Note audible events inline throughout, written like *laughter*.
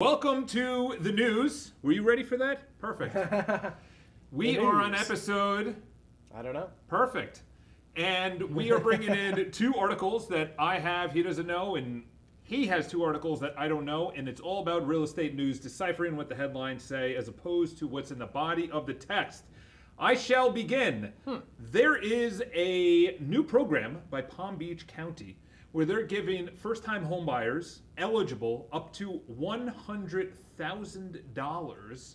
Welcome to the news. Were you ready for that? Perfect. *laughs* We are on episode I don't know. perfect. And we are bringing in *laughs* two articles that I have, he doesn't know, and he has two articles that I don't know, and it's all about real estate news, deciphering what the headlines say as opposed to what's in the body of the text. I shall begin. Hmm. There is a new program by Palm Beach County where they're giving first time homebuyers eligible up to $100,000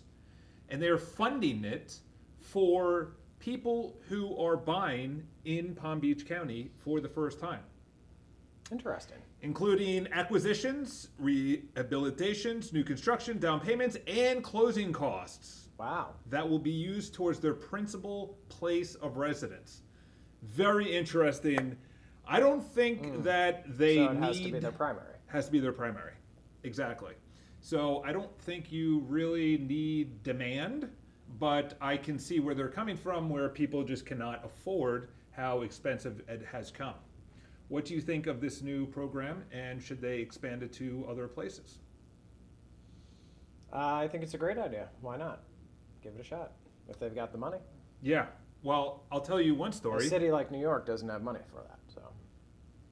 and they're funding it for people who are buying in Palm Beach County for the first time, Interesting. including acquisitions, rehabilitations, new construction, down payments, and closing costs Wow. that will be used towards their principal place of residence. Very interesting. I don't think that they so has to be their primary. has to be their primary. Exactly. So I don't think you really need demand, but I can see where they're coming from where people just cannot afford how expensive it has come. What do you think of this new program and should they expand it to other places? Uh, I think it's a great idea. Why not? Give it a shot if they've got the money. Yeah. Well, I'll tell you one story. A city like New York doesn't have money for that.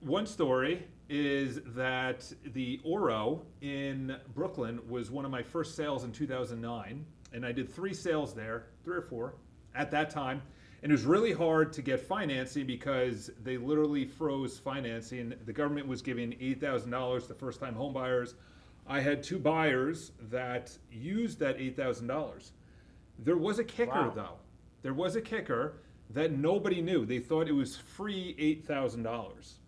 One story is that the Oro in Brooklyn was one of my first sales in 2009, and I did three sales there, three or four, at that time. And it was really hard to get financing because they literally froze financing. The government was giving $8,000 to first time home buyers. I had two buyers that used that $8,000. There was a kicker, Wow. though. There was a kicker that nobody knew. They thought it was free $8,000.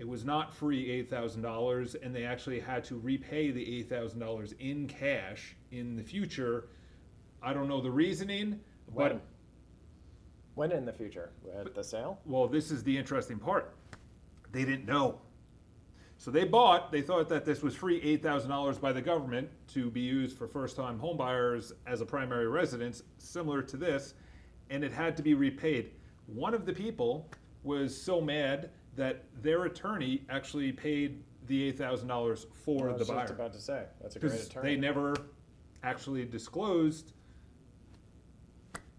It was not free $8,000, and they actually had to repay the $8,000 in cash in the future. I don't know the reasoning, but when? When in the future? At the sale? well, this is the interesting part. They didn't know. So they bought, they thought that this was free $8,000 by the government to be used for first time homebuyers as a primary residence, similar to this, and it had to be repaid. One of the people was so mad that their attorney actually paid the $8,000 for I the was buyer. just about to say that's a great attorney. they never actually disclosed,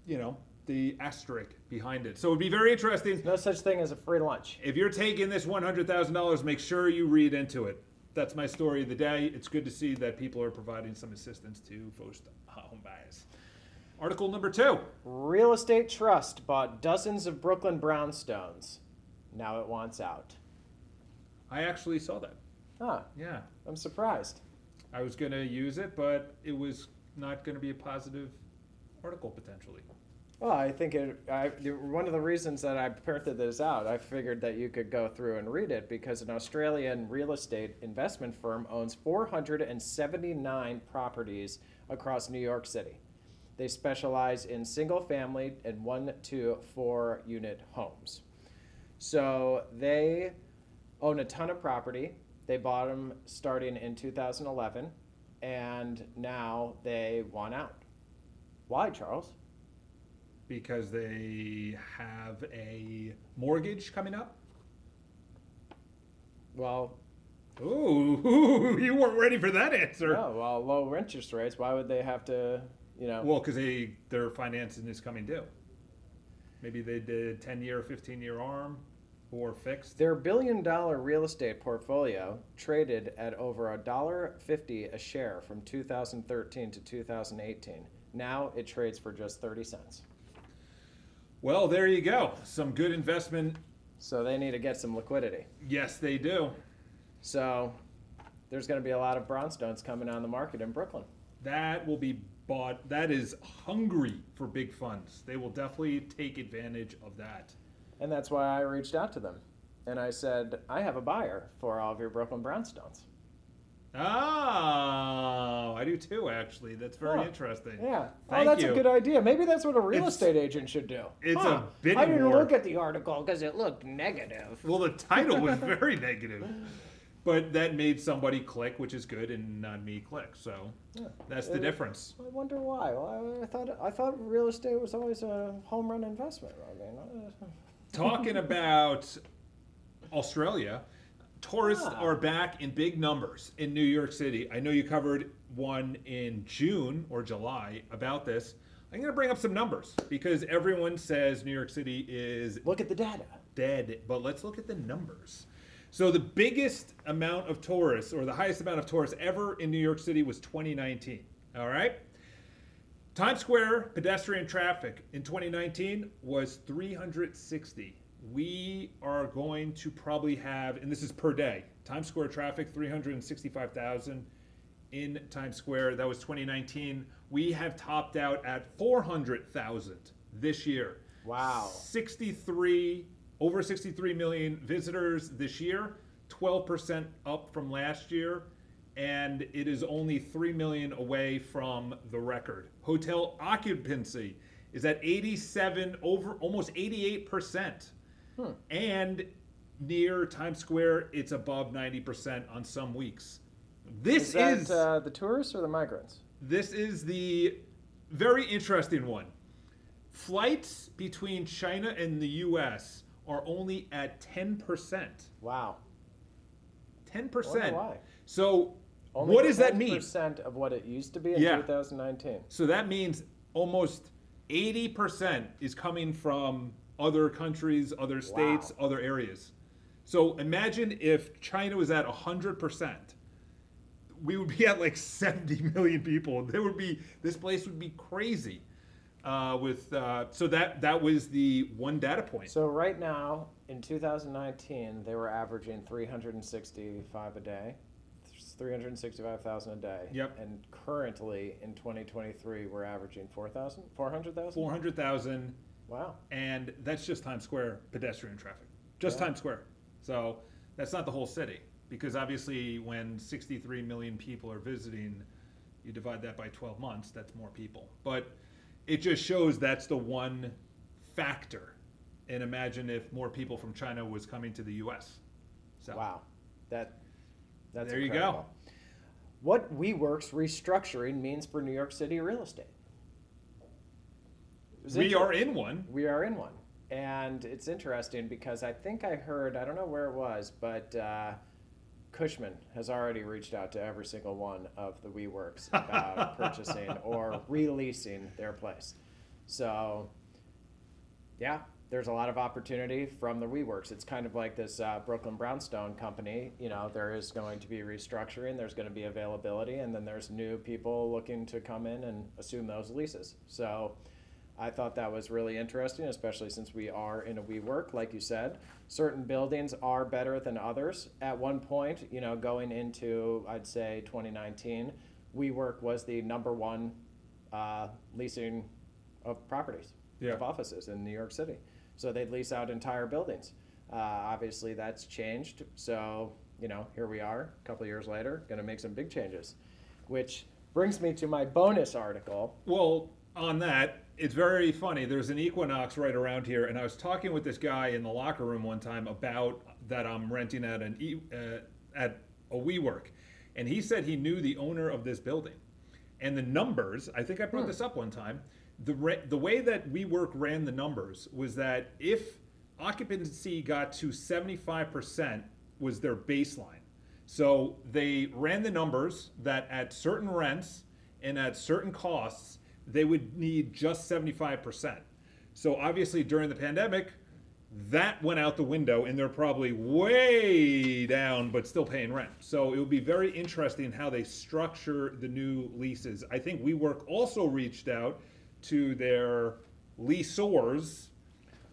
you know, the asterisk behind it. So it'd be very interesting. no such thing as a free lunch. If you're taking this $100,000, make sure you read into it. That's my story of the day. It's good to see that people are providing some assistance to first home buyers. Article number two. Real estate trust bought dozens of Brooklyn brownstones. Now it wants out. I actually saw that. Huh. Yeah. I'm surprised. I was going to use it, but it was not going to be a positive article potentially. Well, I think it. I, one of the reasons that I printed this out, I figured that you could go through and read it because an Australian real estate investment firm owns 479 properties across New York City. They specialize in single family and one to four unit homes. So they own a ton of property. They bought them starting in 2011, and now they want out. Why, Charles? Because they have a mortgage coming up. Well, Ooh, *laughs* you weren't ready for that answer. no, well, low interest rates. Why would they have to, you know? Well, because they their financing is coming due. Maybe they did ten year, fifteen year arm, or fixed. their billion dollar real estate portfolio traded at over a dollar fifty a share from 2013 to 2018. Now it trades for just 30 cents. Well, there you go. Some good investment. So they need to get some liquidity. Yes, they do. So there's going to be a lot of brownstones coming on the market in Brooklyn. That will be bought. That is hungry for big funds. They will definitely take advantage of that. And that's why I reached out to them. And I said, I have a buyer for all of your Brooklyn brownstones. Oh, I do too. Actually, that's very Huh. interesting. Yeah. Thank oh, that's you. a good idea. Maybe that's what a real It's- estate agent should do. it's a Huh. bidding I didn't war. look at the article because it looked negative. Well, the title was *laughs* very negative, but that made somebody click, which is good, and not me click. So Yeah. that's the Uh, difference. I wonder why. Well, I, I thought I thought real estate was always a home run investment. I mean, uh, Talking *laughs* about Australia, tourists Ah. are back in big numbers in New York City. I know you covered one in June or July about this. I'm going to bring up some numbers because everyone says New York City is Look at the data. dead, but let's look at the numbers. So the biggest amount of tourists, or the highest amount of tourists ever in New York City, was 2019. All right. Times Square pedestrian traffic in 2019 was 360. We are going to probably have, and this is per day, Times Square traffic 365,000 in Times Square. That was 2019. We have topped out at 400,000 this year. Wow. 63 over 63 million visitors this year 12% up from last year and it is only 3 million away from the record hotel occupancy is at 87 over almost 88% and near times square it's above 90% on some weeks this Is that is uh, the tourists or the migrants? this is the very interesting one. Flights between China and the US are only at 10%. Wow. 10%. Wonder why. So, Only what does that mean? Percent of what it used to be in Yeah. 2019. So, that means almost 80% is coming from other countries, other states, other areas. So, imagine if China was at 100%. We would be at like 70 million people. There would be this place would be crazy. Uh, with uh, so that that was the one data point. So right now in 2019, they were averaging 365 a day, 365,000 a day. Yep. And currently in 2023, we're averaging 4,000, 400,000. 400,000 Wow. and that's just Times Square pedestrian traffic. Just Yeah. Times Square. So that's not the whole city because obviously when 63 million people are visiting, you divide that by 12 months, that's more people. But it just shows that's the one factor. And imagine if more people from China was coming to the US. So Wow. That that's There you go. What WeWork's restructuring means for New York City real estate. We are in one. We are in one. And it's interesting because I think I heard, I don't know where it was, but uh, Cushman has already reached out to every single one of the WeWorks *laughs* about purchasing or releasing their place. So, yeah, there's a lot of opportunity from the WeWorks. It's kind of like this uh, Brooklyn Brownstone company. You know, there is going to be restructuring, there's going to be availability, and then there's new people looking to come in and assume those leases. So, I thought that was really interesting, especially since we are in a WeWork, like you said. Certain buildings are better than others. At one point, you know, going into, I'd say 2019, WeWork was the number one uh, leasing of properties, Yeah. of offices in New York City. So they'd lease out entire buildings. Uh, obviously, that's changed. So, you know, here we are, a couple years later, going to make some big changes. Which brings me to my bonus article. Well, on that, it's very funny. There's an Equinox right around here, and I was talking with this guy in the locker room one time about that I'm renting at an e, uh, at a WeWork, and he said he knew the owner of this building, and the numbers. I think I brought this up one time. The the way that WeWork ran the numbers was that if occupancy got to 75% was their baseline. So they ran the numbers that at certain rents and at certain costs, they would need just 75%. So obviously during the pandemic, that went out the window and they're probably way down but still paying rent. So it would be very interesting how they structure the new leases. I think WeWork also reached out to their leasors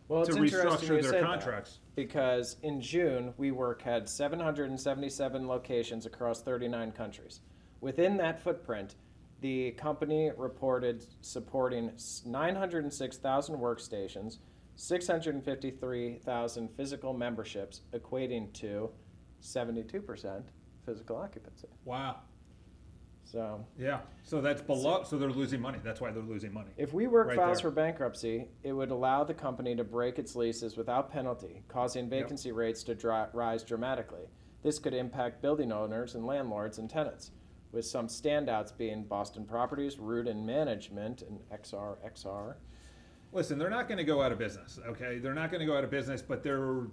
Well, to restructure their contracts. because in June, WeWork had 777 locations across 39 countries. Within that footprint, the company reported supporting 906,000 workstations, 653,000 physical memberships, equating to 72% physical occupancy. Wow. So, Yeah. So that's below. So they're losing money. That's why they're losing money. If WeWork Right files there. for bankruptcy, it would allow the company to break its leases without penalty, causing vacancy rates to dra- rise dramatically. This could impact building owners and landlords and tenants, with some standouts being Boston Properties, Rudin Management, and RXR RXR. Listen, they're not going to go out of business. Okay, they're not going to go out of business. But they're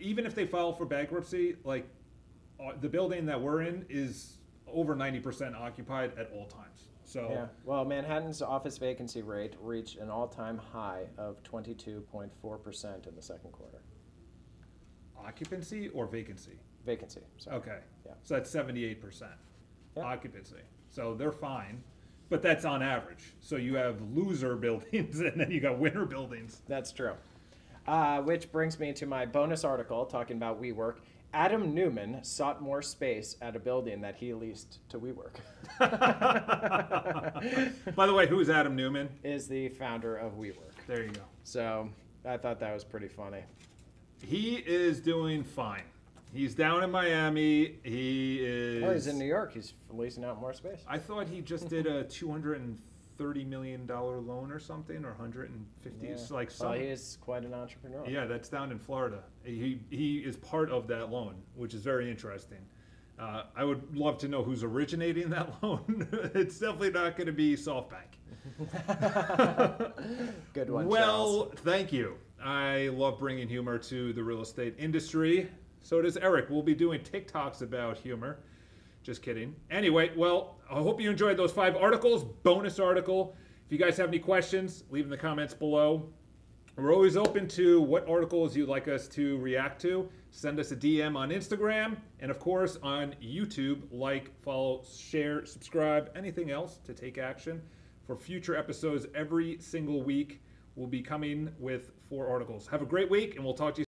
even if they file for bankruptcy, like uh, the building that we're in is over ninety percent occupied at all times. So Yeah, well, Manhattan's office vacancy rate reached an all-time high of twenty-two point four percent in the second quarter. occupancy or vacancy? Vacancy, sorry. Okay. Yeah. So that's seventy-eight percent Yeah. occupancy. So they're fine, but that's on average. So you have loser *laughs* buildings and then you got winner buildings. That's true. Uh, which brings me to my bonus article talking about WeWork. Adam Neumann sought more space at a building that he leased to WeWork. *laughs* By the way, who is Adam Neumann? is the founder of WeWork. There you go. So I thought that was pretty funny. He is doing fine. He's down in Miami. He is. Oh, he's in New York. He's leasing out more space. I thought he just did a *laughs* two hundred thirty million dollar loan or something, or hundred and fifty. It's like some. well, he is quite an entrepreneur. Yeah, that's down in Florida. He he is part of that loan, which is very interesting. Uh, I would love to know who's originating that *laughs* loan. it's definitely not going to be SoftBank. *laughs* Good one. Well, thank you. I love bringing humor to the real estate industry. So does Eric. We'll be doing TikToks about humor. Just kidding. Anyway, well, I hope you enjoyed those five articles. Bonus article. If you guys have any questions, leave in the comments below. We're always open to what articles you'd like us to react to. Send us a DM on Instagram and, of course, on YouTube. Like, follow, share, subscribe, anything else to take action. For future episodes every single week, we'll be coming with four articles. Have a great week, and we'll talk to you.